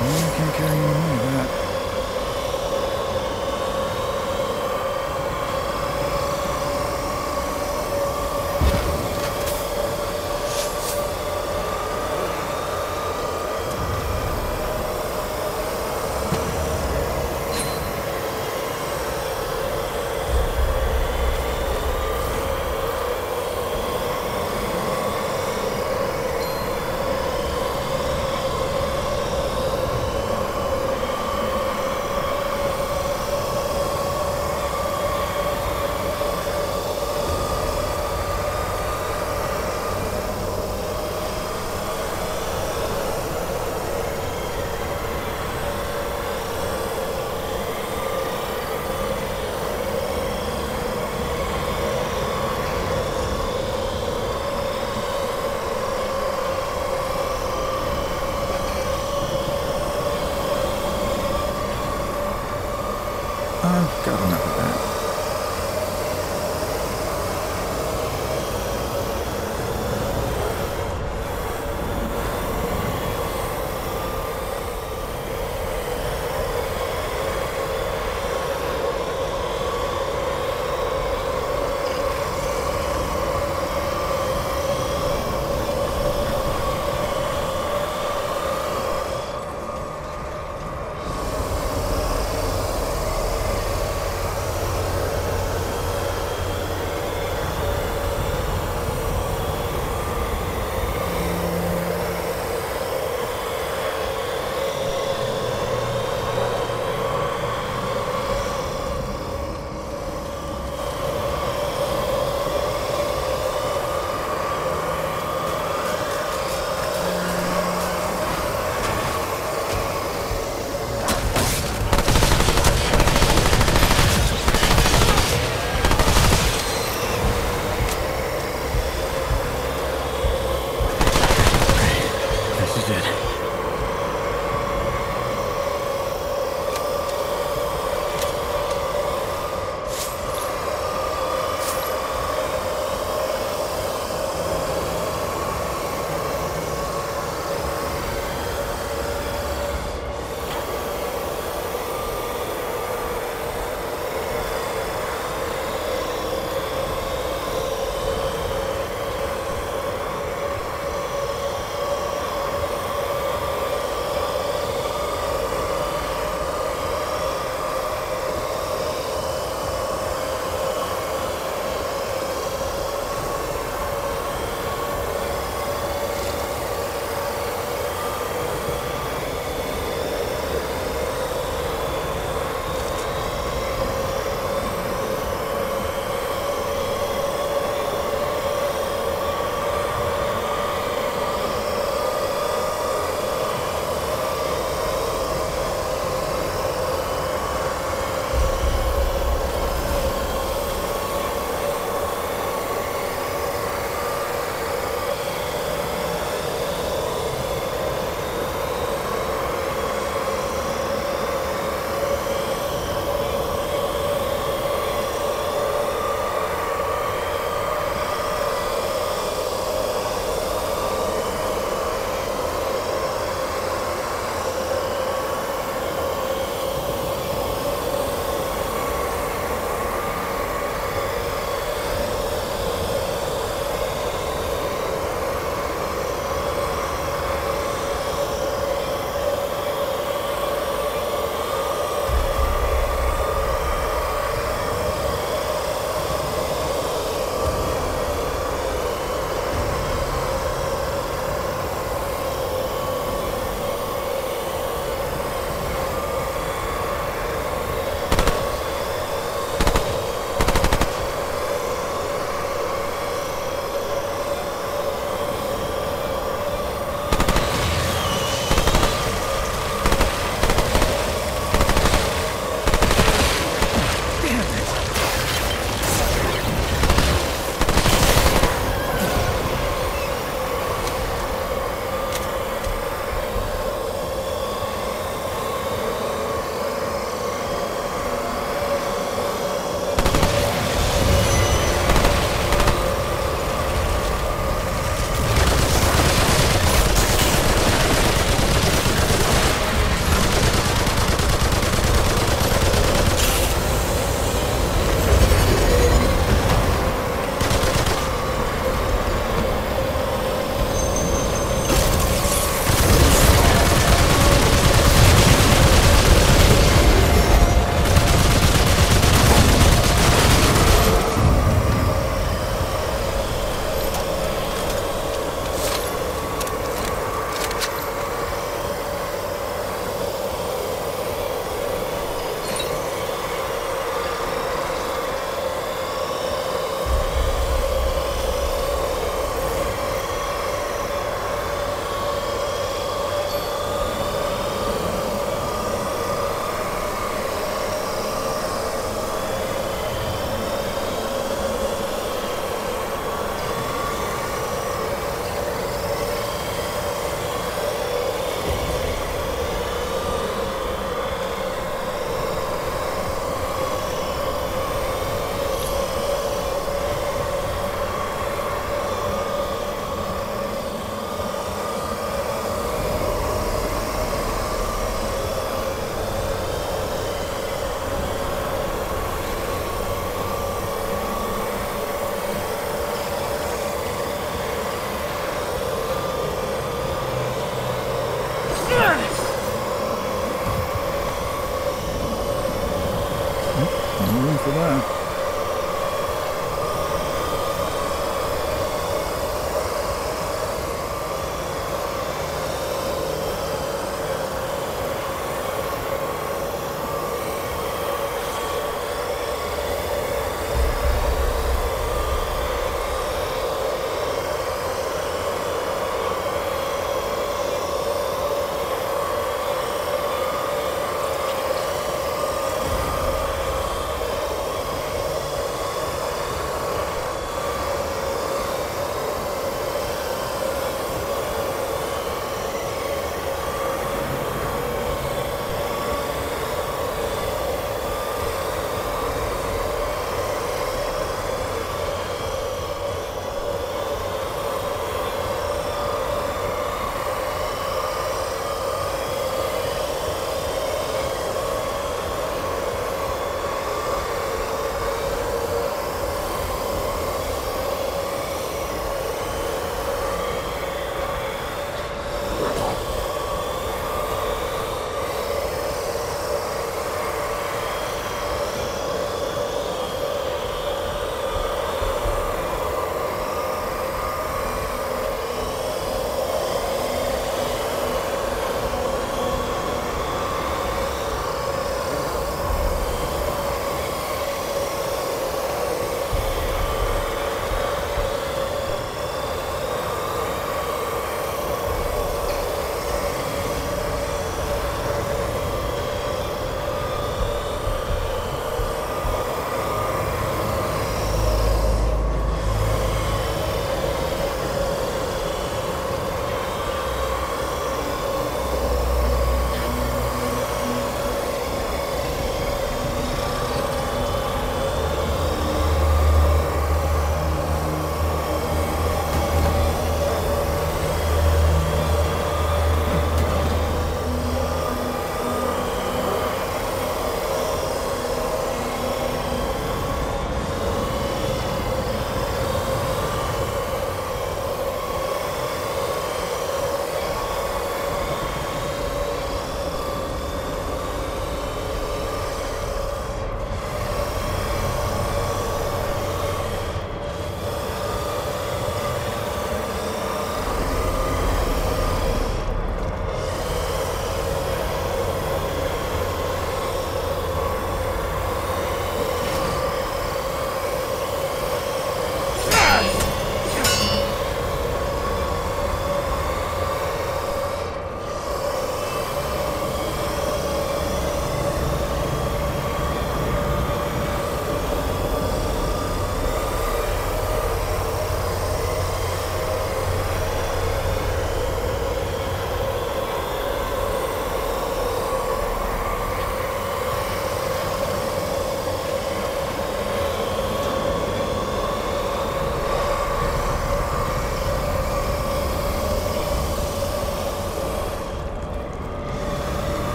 人気系のものね